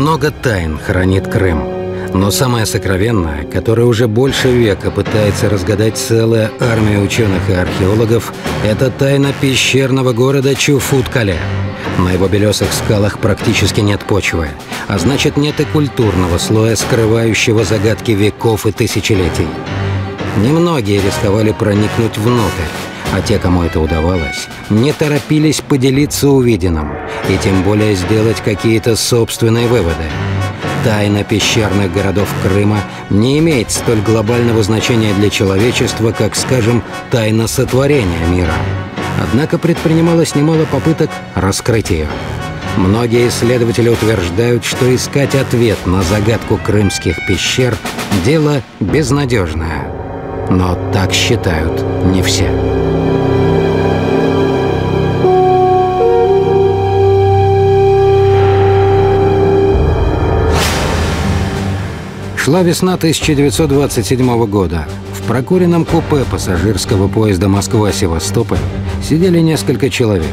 Много тайн хранит Крым. Но самое сокровенное, которое уже больше века пытается разгадать целая армия ученых и археологов, это тайна пещерного города Чуфут-Кале. На его белесых скалах практически нет почвы, а значит нет и культурного слоя, скрывающего загадки веков и тысячелетий. Немногие рисковали проникнуть внутрь, а те, кому это удавалось, не торопились поделиться увиденным и тем более сделать какие-то собственные выводы. Тайна пещерных городов Крыма не имеет столь глобального значения для человечества, как, скажем, тайна сотворения мира. Однако предпринималось немало попыток раскрыть ее. Многие исследователи утверждают, что искать ответ на загадку крымских пещер – дело безнадежное. Но так считают не все. Шла весна 1927 года. В прокуренном купе пассажирского поезда Москва-Севастополь сидели несколько человек.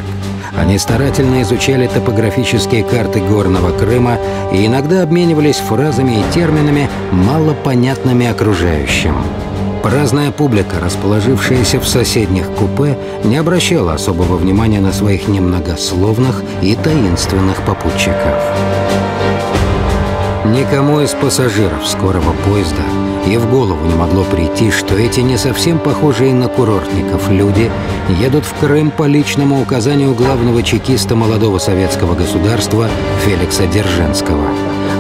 Они старательно изучали топографические карты Горного Крыма и иногда обменивались фразами и терминами, мало понятными окружающим. Праздная публика, расположившаяся в соседних купе, не обращала особого внимания на своих немногословных и таинственных попутчиков. Никому из пассажиров скорого поезда и в голову не могло прийти, что эти не совсем похожие на курортников люди едут в Крым по личному указанию главного чекиста молодого советского государства Феликса Держенского.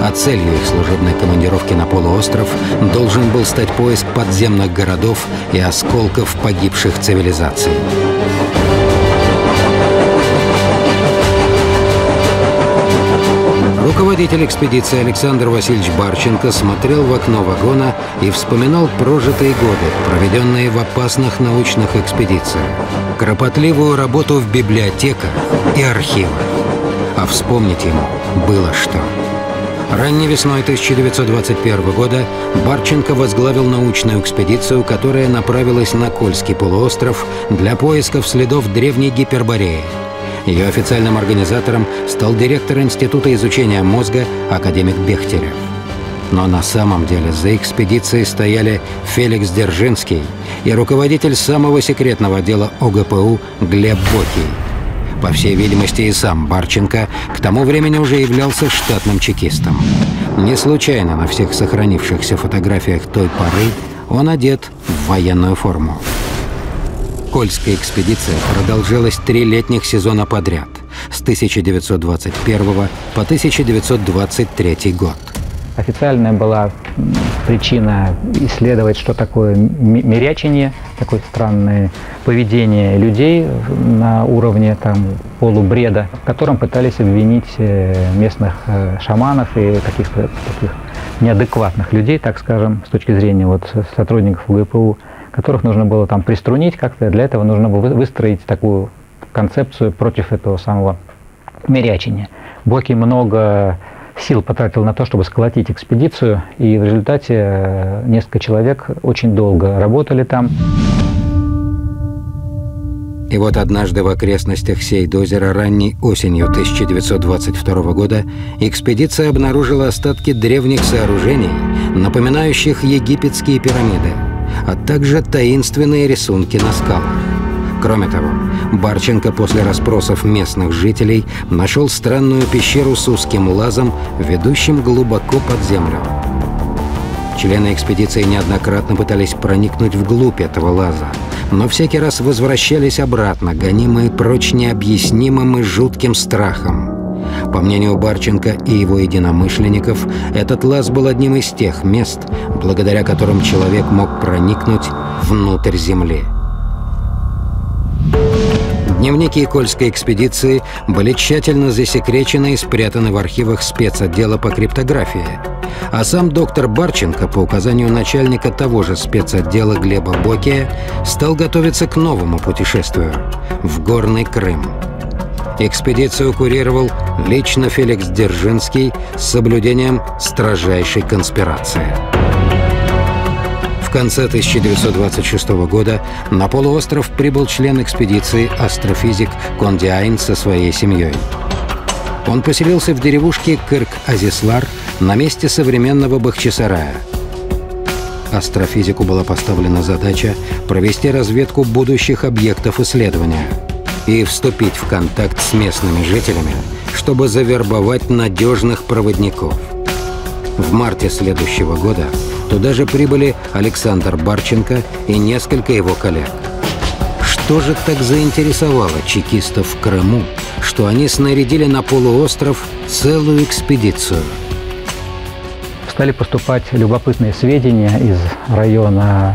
А целью их служебной командировки на полуостров должен был стать поиск подземных городов и осколков погибших цивилизаций. Руководитель экспедиции Александр Васильевич Барченко смотрел в окно вагона и вспоминал прожитые годы, проведенные в опасных научных экспедициях, кропотливую работу в библиотеках и архивах. А вспомнить ему было что. Ранней весной 1921 года Барченко возглавил научную экспедицию, которая направилась на Кольский полуостров для поисков следов древней Гипербореи – ее официальным организатором стал директор Института изучения мозга академик Бехтерев. Но на самом деле за экспедицией стояли Феликс Держинский и руководитель самого секретного отдела ОГПУ Глеб Бокий. По всей видимости, и сам Барченко к тому времени уже являлся штатным чекистом. Не случайно на всех сохранившихся фотографиях той поры он одет в военную форму. Кольская экспедиция продолжалась три летних сезона подряд с 1921 по 1923 год. Официальная была причина исследовать, что такое мирячение, такое странное поведение людей на уровне там, полубреда, в котором пытались обвинить э, местных э, шаманов и каких-то таких неадекватных людей, так скажем, с точки зрения вот, сотрудников УГПУ которых нужно было там приструнить как-то. Для этого нужно было выстроить такую концепцию против этого самого мирячения. Боки много сил потратил на то, чтобы сколотить экспедицию, и в результате э, несколько человек очень долго работали там. И вот однажды в окрестностях Сейдозера ранней осенью 1922 года экспедиция обнаружила остатки древних сооружений, напоминающих египетские пирамиды – а также таинственные рисунки на скалах. Кроме того, Барченко после расспросов местных жителей нашел странную пещеру с узким лазом, ведущим глубоко под землю. Члены экспедиции неоднократно пытались проникнуть вглубь этого лаза, но всякий раз возвращались обратно, гонимые прочь необъяснимым и жутким страхом. По мнению Барченко и его единомышленников, этот лаз был одним из тех мест, благодаря которым человек мог проникнуть внутрь Земли. Дневники Кольской экспедиции были тщательно засекречены и спрятаны в архивах спецотдела по криптографии. А сам доктор Барченко, по указанию начальника того же спецотдела Глеба Бокия, стал готовиться к новому путешествию – в Горный Крым. Экспедицию курировал лично Феликс Дзержинский с соблюдением строжайшей конспирации. В конце 1926 года на полуостров прибыл член экспедиции астрофизик Кондиайн со своей семьей. Он поселился в деревушке Кырк-Азислар на месте современного Бахчисарая. Астрофизику была поставлена задача провести разведку будущих объектов исследования и вступить в контакт с местными жителями, чтобы завербовать надежных проводников. В марте следующего года туда же прибыли Александр Барченко и несколько его коллег – что же так заинтересовало чекистов в Крыму, что они снарядили на полуостров целую экспедицию? Стали поступать любопытные сведения из района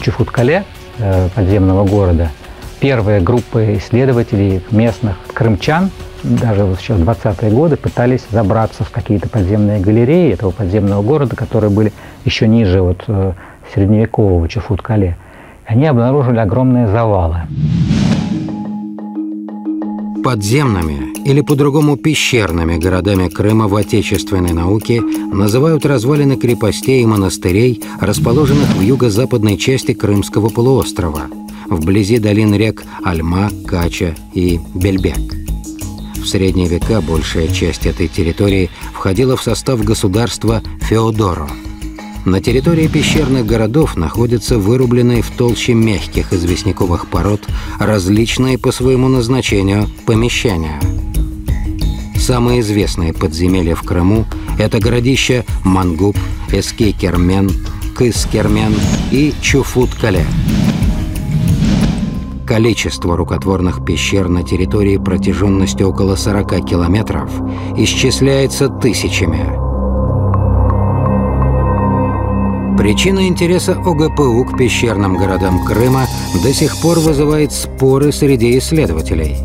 Чуфуткале, э, подземного города. Первые группы исследователей местных крымчан, даже вот сейчас 20-е годы, пытались забраться в какие-то подземные галереи этого подземного города, которые были еще ниже вот э, средневекового Чуфуткале они обнаружили огромные завалы. Подземными или по-другому пещерными городами Крыма в отечественной науке называют развалины крепостей и монастырей, расположенных в юго-западной части Крымского полуострова, вблизи долин рек Альма, Кача и Бельбек. В средние века большая часть этой территории входила в состав государства Феодоро – на территории пещерных городов находятся вырубленные в толще мягких известняковых пород различные по своему назначению помещения. Самые известные подземелья в Крыму – это городища Мангуб, Эскейкермен, Кыскермен и Чуфут-Кале. Количество рукотворных пещер на территории протяженностью около 40 километров исчисляется тысячами – Причина интереса ОГПУ к пещерным городам Крыма до сих пор вызывает споры среди исследователей.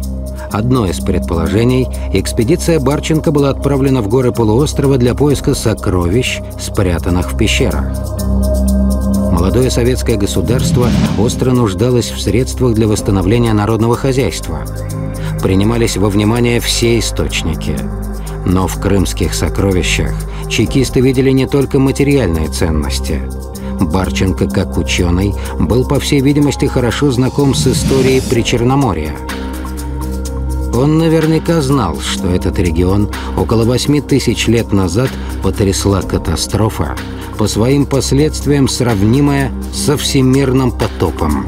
Одно из предположений – экспедиция Барченко была отправлена в горы полуострова для поиска сокровищ, спрятанных в пещерах. Молодое советское государство остро нуждалось в средствах для восстановления народного хозяйства. Принимались во внимание все источники. Но в крымских сокровищах чекисты видели не только материальные ценности. Барченко, как ученый, был, по всей видимости, хорошо знаком с историей Причерноморья. Он наверняка знал, что этот регион около 8 тысяч лет назад потрясла катастрофа, по своим последствиям сравнимая со всемирным потопом.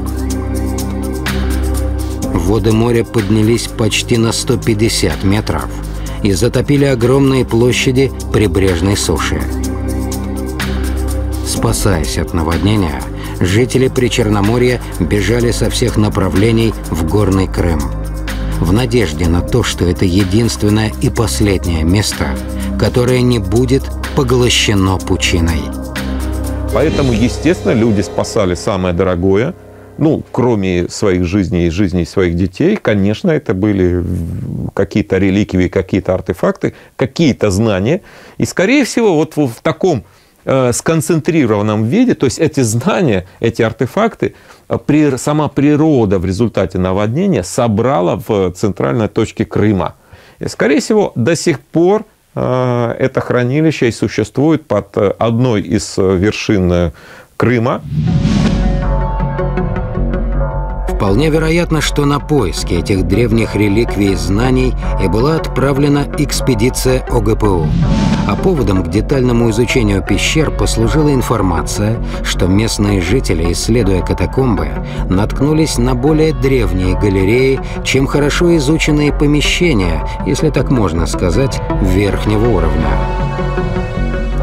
Воды моря поднялись почти на 150 метров – и затопили огромные площади прибрежной суши. Спасаясь от наводнения, жители Причерноморья бежали со всех направлений в горный Крым. В надежде на то, что это единственное и последнее место, которое не будет поглощено пучиной. Поэтому, естественно, люди спасали самое дорогое – ну, кроме своих жизней и жизней своих детей, конечно, это были какие-то реликвии, какие-то артефакты, какие-то знания. И, скорее всего, вот в таком сконцентрированном виде, то есть эти знания, эти артефакты, э, сама природа в результате наводнения собрала в центральной точке Крыма. И, скорее всего, до сих пор э, это хранилище и существует под одной из вершин Крыма. Вполне вероятно, что на поиски этих древних реликвий знаний и была отправлена экспедиция ОГПУ. А поводом к детальному изучению пещер послужила информация, что местные жители, исследуя катакомбы, наткнулись на более древние галереи, чем хорошо изученные помещения, если так можно сказать, верхнего уровня.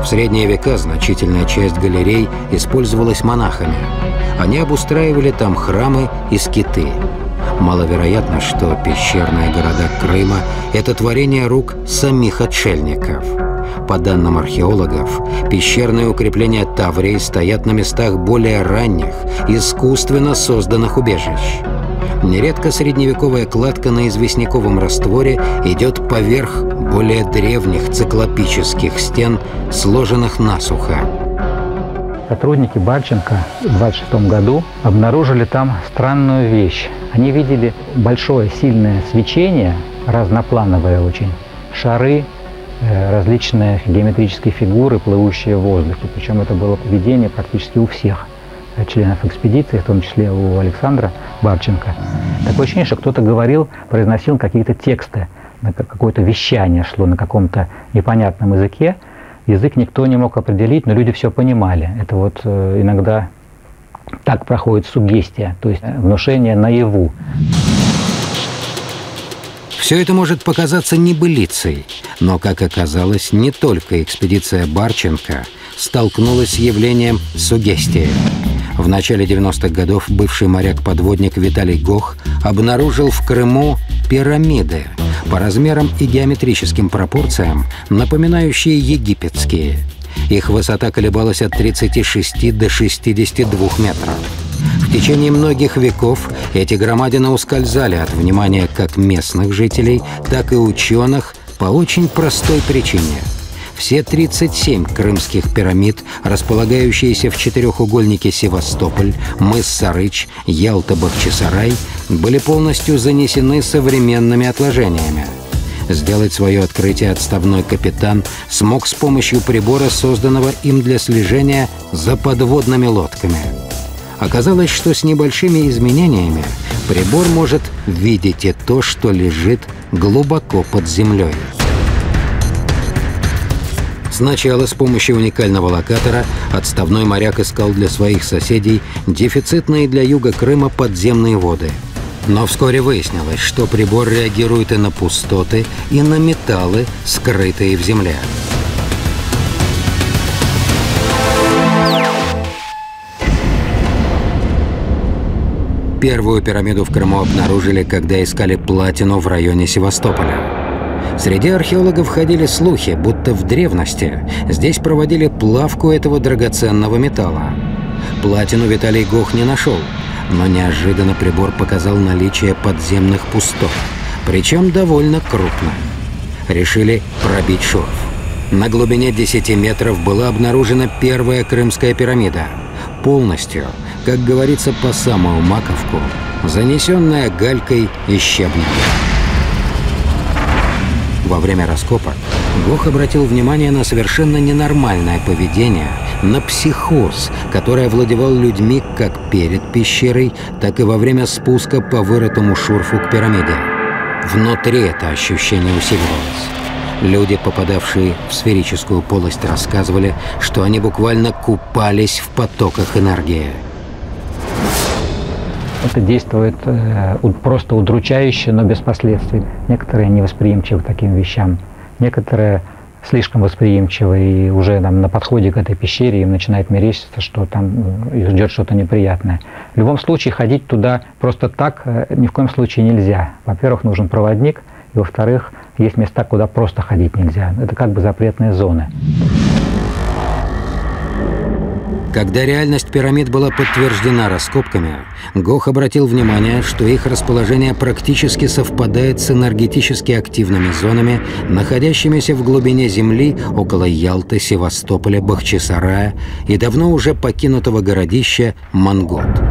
В средние века значительная часть галерей использовалась монахами. Они обустраивали там храмы и скиты. Маловероятно, что пещерные города Крыма – это творение рук самих отшельников. По данным археологов, пещерные укрепления Таврии стоят на местах более ранних, искусственно созданных убежищ. Нередко средневековая кладка на известняковом растворе идет поверх более древних циклопических стен, сложенных насухо. Сотрудники Бальченко в 26 году обнаружили там странную вещь. Они видели большое сильное свечение, разноплановое очень, шары, э, различные геометрические фигуры, плывущие в воздухе. Причем это было видение практически у всех членов экспедиции, в том числе у Александра Барченко. Такое ощущение, что кто-то говорил, произносил какие-то тексты какое-то вещание шло на каком-то непонятном языке. Язык никто не мог определить, но люди все понимали. Это вот э, иногда так проходит сугестия, то есть внушение наяву. Все это может показаться небылицей, но, как оказалось, не только экспедиция Барченко столкнулась с явлением сугестии. В начале 90-х годов бывший моряк-подводник Виталий Гох обнаружил в Крыму пирамиды по размерам и геометрическим пропорциям, напоминающие египетские. Их высота колебалась от 36 до 62 метров. В течение многих веков эти громадины ускользали от внимания как местных жителей, так и ученых по очень простой причине. Все 37 крымских пирамид, располагающиеся в четырехугольнике Севастополь, мыс Сарыч, Ялта-Бахчисарай, были полностью занесены современными отложениями. Сделать свое открытие отставной капитан смог с помощью прибора, созданного им для слежения за подводными лодками – Оказалось, что с небольшими изменениями прибор может видеть и то, что лежит глубоко под землей. Сначала с помощью уникального локатора отставной моряк искал для своих соседей дефицитные для юга Крыма подземные воды. Но вскоре выяснилось, что прибор реагирует и на пустоты, и на металлы, скрытые в земле. Первую пирамиду в Крыму обнаружили, когда искали платину в районе Севастополя. Среди археологов ходили слухи, будто в древности здесь проводили плавку этого драгоценного металла. Платину Виталий Гох не нашел, но неожиданно прибор показал наличие подземных пустот, причем довольно крупно. Решили пробить шурф. На глубине 10 метров была обнаружена первая крымская пирамида. Полностью как говорится, по самую маковку, занесенная галькой и щебнем. Во время раскопа Гох обратил внимание на совершенно ненормальное поведение, на психоз, который овладевал людьми как перед пещерой, так и во время спуска по вырытому шурфу к пирамиде. Внутри это ощущение усиливалось. Люди, попадавшие в сферическую полость, рассказывали, что они буквально купались в потоках энергии. Это действует э, просто удручающе, но без последствий. Некоторые невосприимчивы к таким вещам. Некоторые слишком восприимчивы и уже там, на подходе к этой пещере им начинает мерещиться, что там э, их ждет что-то неприятное. В любом случае ходить туда просто так э, ни в коем случае нельзя. Во-первых, нужен проводник, и во-вторых, есть места, куда просто ходить нельзя. Это как бы запретные зоны. Когда реальность пирамид была подтверждена раскопками, Гох обратил внимание, что их расположение практически совпадает с энергетически активными зонами, находящимися в глубине Земли около Ялты, Севастополя, Бахчисарая и давно уже покинутого городища Мангот.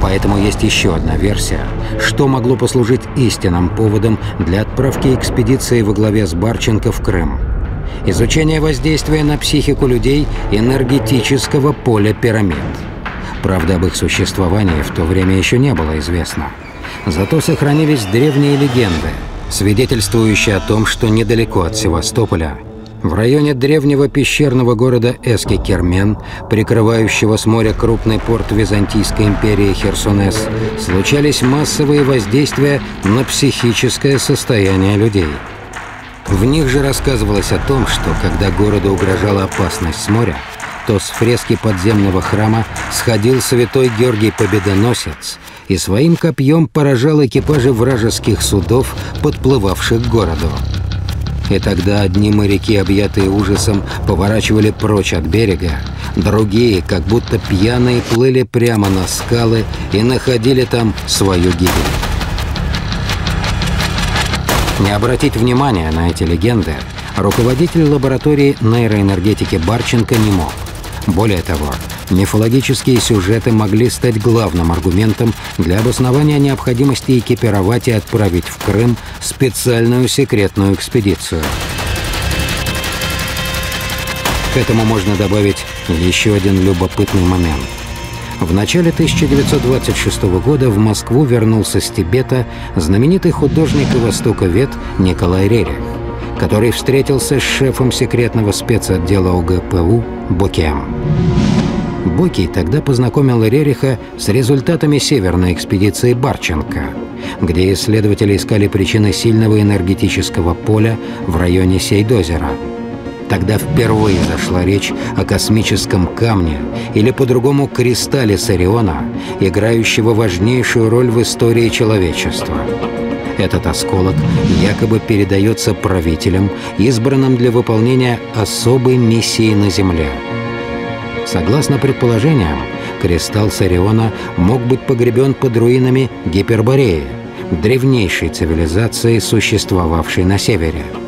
Поэтому есть еще одна версия, что могло послужить истинным поводом для отправки экспедиции во главе с Барченко в Крым – изучение воздействия на психику людей энергетического поля пирамид. Правда, об их существовании в то время еще не было известно. Зато сохранились древние легенды, свидетельствующие о том, что недалеко от Севастополя, в районе древнего пещерного города Эски-Кермен, прикрывающего с моря крупный порт Византийской империи Херсонес, случались массовые воздействия на психическое состояние людей – в них же рассказывалось о том, что когда городу угрожала опасность с моря, то с фрески подземного храма сходил святой Георгий Победоносец и своим копьем поражал экипажи вражеских судов, подплывавших к городу. И тогда одни моряки, объятые ужасом, поворачивали прочь от берега, другие, как будто пьяные, плыли прямо на скалы и находили там свою гибель. Не обратить внимания на эти легенды руководитель лаборатории нейроэнергетики Барченко не мог. Более того, мифологические сюжеты могли стать главным аргументом для обоснования необходимости экипировать и отправить в Крым специальную секретную экспедицию. К этому можно добавить еще один любопытный момент. В начале 1926 года в Москву вернулся с Тибета знаменитый художник и востоковед Николай Рерих, который встретился с шефом секретного спецотдела ОГПУ Бокем. Бокий тогда познакомил Рериха с результатами северной экспедиции Барченко, где исследователи искали причины сильного энергетического поля в районе Сейдозера – Тогда впервые зашла речь о космическом камне или по-другому кристалле Сариона, играющего важнейшую роль в истории человечества. Этот осколок якобы передается правителям, избранным для выполнения особой миссии на Земле. Согласно предположениям, кристалл Сариона мог быть погребен под руинами Гипербореи, древнейшей цивилизации, существовавшей на севере –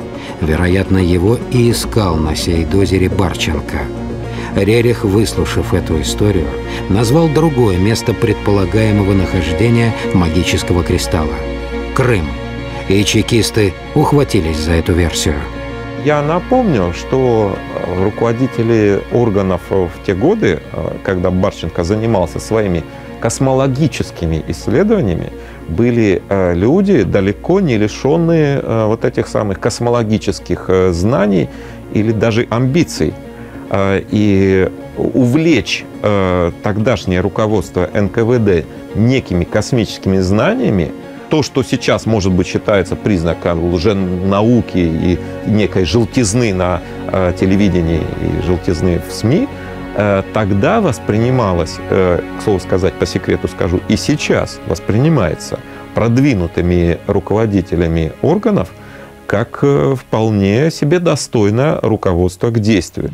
Вероятно, его и искал на сей дозере Барченко. Рерих, выслушав эту историю, назвал другое место предполагаемого нахождения магического кристалла – Крым. И чекисты ухватились за эту версию. Я напомню, что руководители органов в те годы, когда Барченко занимался своими космологическими исследованиями, были э, люди, далеко не лишенные э, вот этих самых космологических э, знаний или даже амбиций. И увлечь тогдашнее руководство НКВД некими космическими знаниями, то, что сейчас, может быть, считается признаком лженауки и некой желтизны на телевидении и желтизны в СМИ – тогда воспринималось, э, к слову сказать, по секрету скажу, и сейчас воспринимается продвинутыми руководителями органов как э, вполне себе достойное руководство к действию.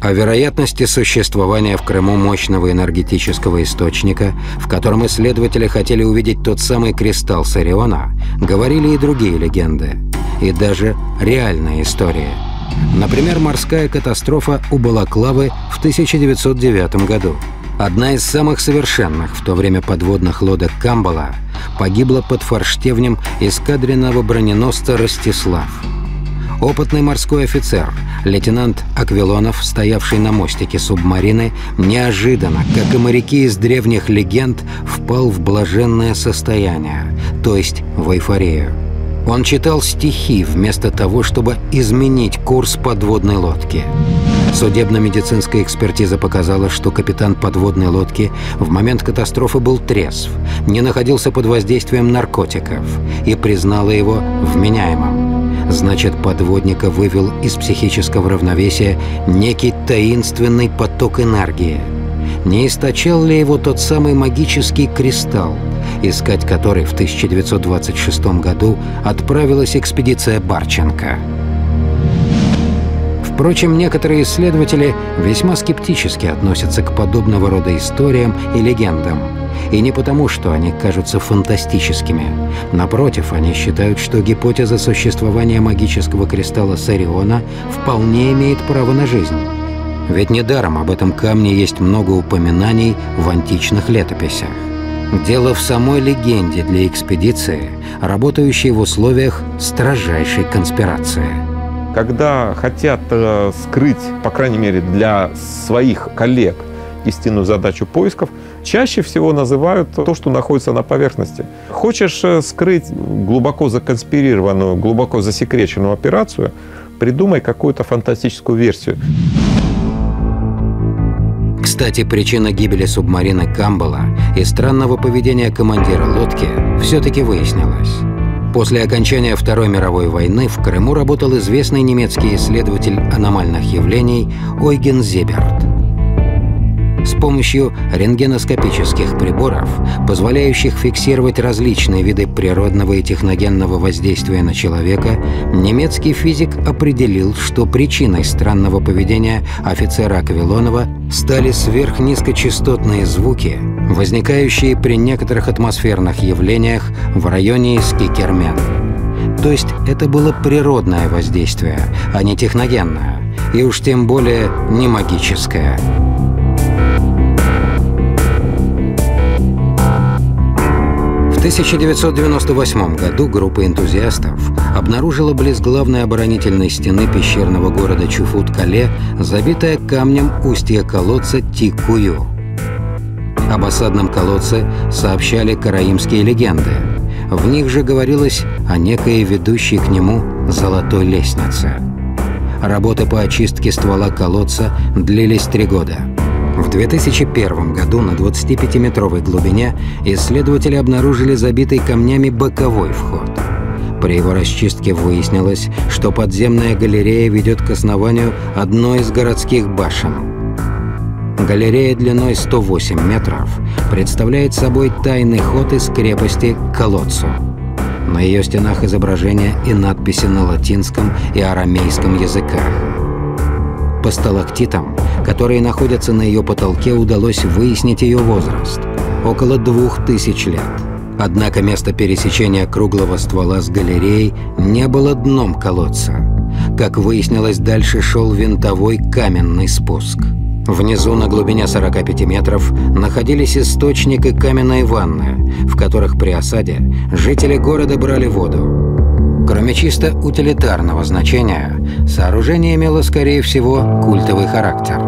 О вероятности существования в Крыму мощного энергетического источника, в котором исследователи хотели увидеть тот самый кристалл Сариона, говорили и другие легенды, и даже реальная история – Например, морская катастрофа у Балаклавы в 1909 году. Одна из самых совершенных в то время подводных лодок Камбала погибла под форштевнем эскадренного броненосца «Ростислав». Опытный морской офицер, лейтенант Аквилонов, стоявший на мостике субмарины, неожиданно, как и моряки из древних легенд, впал в блаженное состояние, то есть в эйфорию. Он читал стихи вместо того, чтобы изменить курс подводной лодки. Судебно-медицинская экспертиза показала, что капитан подводной лодки в момент катастрофы был трезв, не находился под воздействием наркотиков и признала его вменяемым. Значит, подводника вывел из психического равновесия некий таинственный поток энергии. Не источал ли его тот самый магический кристалл, искать который в 1926 году отправилась экспедиция Барченко. Впрочем, некоторые исследователи весьма скептически относятся к подобного рода историям и легендам. И не потому, что они кажутся фантастическими. Напротив, они считают, что гипотеза существования магического кристалла Сариона вполне имеет право на жизнь. Ведь недаром об этом камне есть много упоминаний в античных летописях. Дело в самой легенде для экспедиции, работающей в условиях строжайшей конспирации. Когда хотят э, скрыть, по крайней мере, для своих коллег истинную задачу поисков, чаще всего называют то, что находится на поверхности. Хочешь э, скрыть глубоко законспирированную, глубоко засекреченную операцию, придумай какую-то фантастическую версию. Кстати, причина гибели субмарины Камбала и странного поведения командира лодки все-таки выяснилась. После окончания Второй мировой войны в Крыму работал известный немецкий исследователь аномальных явлений Ойген Зеберт с помощью рентгеноскопических приборов, позволяющих фиксировать различные виды природного и техногенного воздействия на человека, немецкий физик определил, что причиной странного поведения офицера Аквилонова стали сверхнизкочастотные звуки, возникающие при некоторых атмосферных явлениях в районе Скикермен. То есть это было природное воздействие, а не техногенное, и уж тем более не магическое. В 1998 году группа энтузиастов обнаружила близ главной оборонительной стены пещерного города Чуфут-Кале, забитое камнем устье колодца Тикую. Об осадном колодце сообщали караимские легенды. В них же говорилось о некой ведущей к нему золотой лестнице. Работы по очистке ствола колодца длились три года. В 2001 году на 25-метровой глубине исследователи обнаружили забитый камнями боковой вход. При его расчистке выяснилось, что подземная галерея ведет к основанию одной из городских башен. Галерея длиной 108 метров представляет собой тайный ход из крепости к колодцу. На ее стенах изображения и надписи на латинском и арамейском языках. По сталактитам, которые находятся на ее потолке, удалось выяснить ее возраст – около двух тысяч лет. Однако место пересечения круглого ствола с галереей не было дном колодца. Как выяснилось, дальше шел винтовой каменный спуск. Внизу на глубине 45 метров находились источник и каменные ванны, в которых при осаде жители города брали воду. Кроме чисто утилитарного значения, сооружение имело, скорее всего, культовый характер.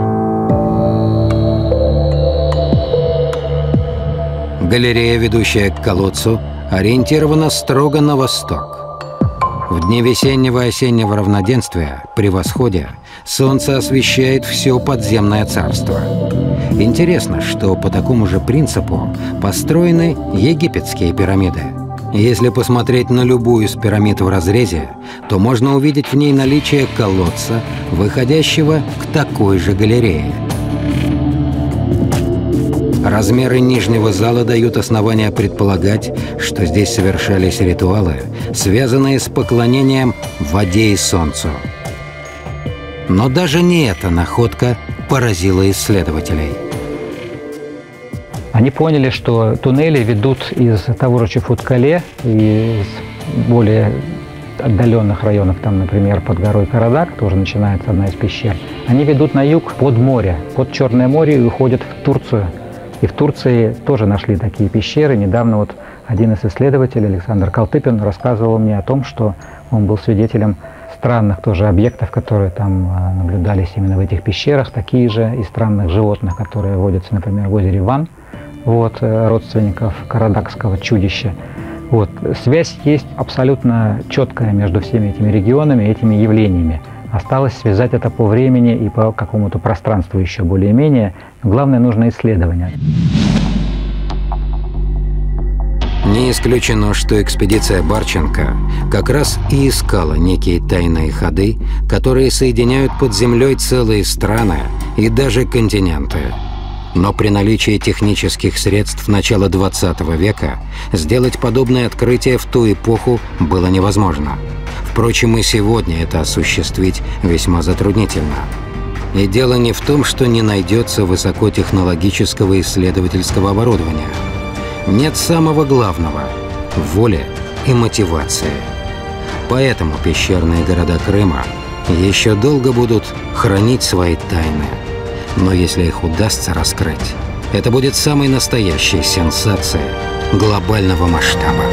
Галерея, ведущая к колодцу, ориентирована строго на восток. В дни весеннего и осеннего равноденствия, при восходе, солнце освещает все подземное царство. Интересно, что по такому же принципу построены египетские пирамиды. Если посмотреть на любую из пирамид в разрезе, то можно увидеть в ней наличие колодца, выходящего к такой же галерее. Размеры нижнего зала дают основания предполагать, что здесь совершались ритуалы, связанные с поклонением воде и солнцу. Но даже не эта находка поразила исследователей. Они поняли, что туннели ведут из Чуфуткале и из более отдаленных районов, там, например, под горой Карадак, тоже начинается одна из пещер, они ведут на юг под море, под Черное море и уходят в Турцию. И в Турции тоже нашли такие пещеры. Недавно вот один из исследователей, Александр Калтыпин, рассказывал мне о том, что он был свидетелем странных тоже объектов, которые там а, наблюдались именно в этих пещерах, такие же и странных животных, которые водятся, например, в озере Ван, вот, э, родственников карадакского чудища. Вот. Связь есть абсолютно четкая между всеми этими регионами, этими явлениями. Осталось связать это по времени и по какому-то пространству еще более-менее. Главное, нужно исследование. Не исключено, что экспедиция Барченко как раз и искала некие тайные ходы, которые соединяют под землей целые страны и даже континенты. Но при наличии технических средств начала 20 века сделать подобное открытие в ту эпоху было невозможно. Впрочем, и сегодня это осуществить весьма затруднительно. И дело не в том, что не найдется высокотехнологического исследовательского оборудования. Нет самого главного – воли и мотивации. Поэтому пещерные города Крыма еще долго будут хранить свои тайны. Но если их удастся раскрыть, это будет самой настоящей сенсацией глобального масштаба.